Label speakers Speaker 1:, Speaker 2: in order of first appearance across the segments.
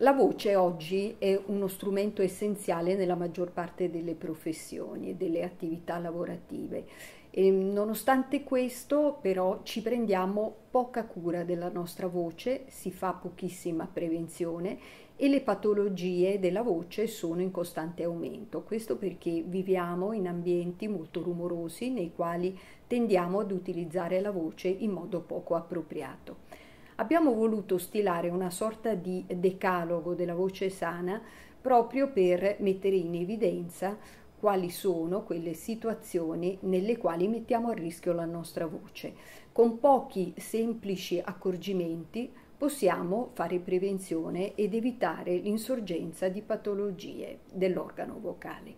Speaker 1: La voce oggi è uno strumento essenziale nella maggior parte delle professioni e delle attività lavorative. E nonostante questo, però, ci prendiamo poca cura della nostra voce, si fa pochissima prevenzione e le patologie della voce sono in costante aumento. Questo perché viviamo in ambienti molto rumorosi nei quali tendiamo ad utilizzare la voce in modo poco appropriato abbiamo voluto stilare una sorta di decalogo della voce sana proprio per mettere in evidenza quali sono quelle situazioni nelle quali mettiamo a rischio la nostra voce. Con pochi semplici accorgimenti possiamo fare prevenzione ed evitare l'insorgenza di patologie dell'organo vocale.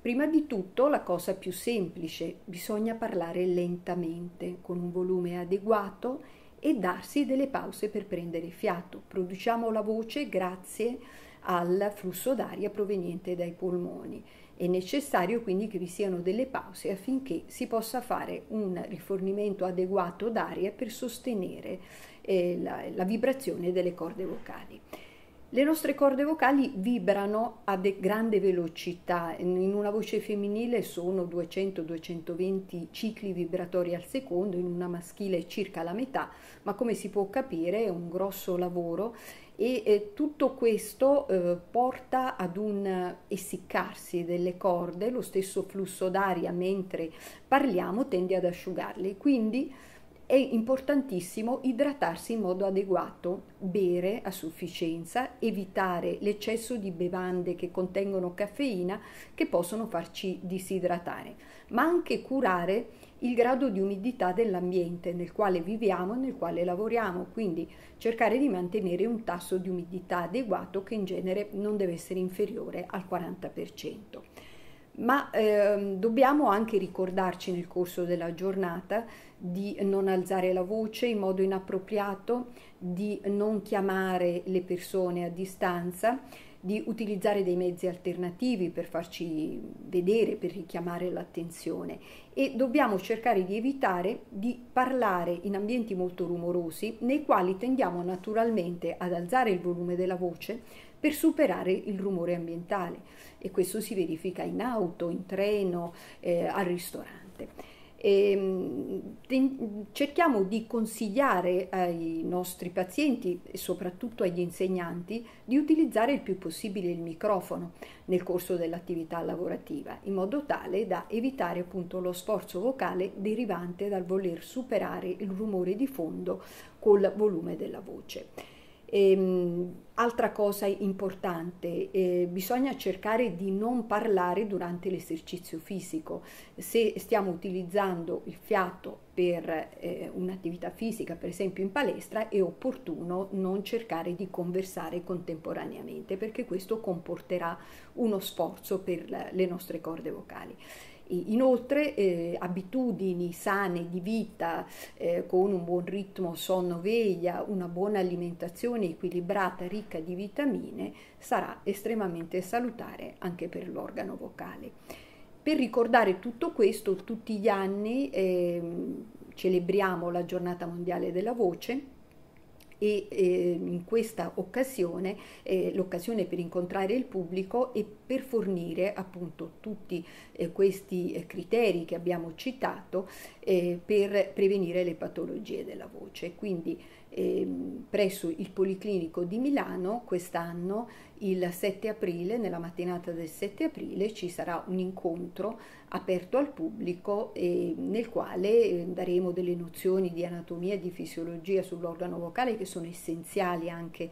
Speaker 1: Prima di tutto la cosa più semplice, bisogna parlare lentamente, con un volume adeguato e darsi delle pause per prendere fiato. Produciamo la voce grazie al flusso d'aria proveniente dai polmoni. È necessario quindi che vi siano delle pause affinché si possa fare un rifornimento adeguato d'aria per sostenere eh, la, la vibrazione delle corde vocali. Le nostre corde vocali vibrano a grande velocità, in una voce femminile sono 200-220 cicli vibratori al secondo, in una maschile circa la metà, ma come si può capire è un grosso lavoro e eh, tutto questo eh, porta ad un essiccarsi delle corde, lo stesso flusso d'aria mentre parliamo tende ad asciugarle, quindi è importantissimo idratarsi in modo adeguato, bere a sufficienza, evitare l'eccesso di bevande che contengono caffeina che possono farci disidratare, ma anche curare il grado di umidità dell'ambiente nel quale viviamo e nel quale lavoriamo, quindi cercare di mantenere un tasso di umidità adeguato che in genere non deve essere inferiore al 40% ma eh, dobbiamo anche ricordarci nel corso della giornata di non alzare la voce in modo inappropriato, di non chiamare le persone a distanza, di utilizzare dei mezzi alternativi per farci vedere, per richiamare l'attenzione e dobbiamo cercare di evitare di parlare in ambienti molto rumorosi nei quali tendiamo naturalmente ad alzare il volume della voce per superare il rumore ambientale e questo si verifica in auto, in treno, eh, al ristorante. E, ehm, cerchiamo di consigliare ai nostri pazienti e soprattutto agli insegnanti di utilizzare il più possibile il microfono nel corso dell'attività lavorativa in modo tale da evitare appunto lo sforzo vocale derivante dal voler superare il rumore di fondo col volume della voce. Ehm, altra cosa importante, eh, bisogna cercare di non parlare durante l'esercizio fisico. Se stiamo utilizzando il fiato per eh, un'attività fisica, per esempio in palestra, è opportuno non cercare di conversare contemporaneamente perché questo comporterà uno sforzo per le nostre corde vocali. Inoltre eh, abitudini sane di vita eh, con un buon ritmo sonno-veglia, una buona alimentazione equilibrata, ricca di vitamine, sarà estremamente salutare anche per l'organo vocale. Per ricordare tutto questo, tutti gli anni eh, celebriamo la giornata mondiale della voce e eh, in questa occasione eh, l'occasione per incontrare il pubblico e per fornire appunto tutti eh, questi eh, criteri che abbiamo citato eh, per prevenire le patologie della voce. Quindi ehm, presso il Policlinico di Milano quest'anno il 7 aprile, nella mattinata del 7 aprile, ci sarà un incontro aperto al pubblico eh, nel quale eh, daremo delle nozioni di anatomia e di fisiologia sull'organo vocale che sono essenziali anche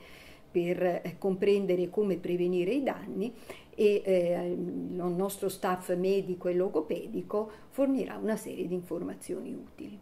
Speaker 1: per eh, comprendere come prevenire i danni e eh, il nostro staff medico e logopedico fornirà una serie di informazioni utili.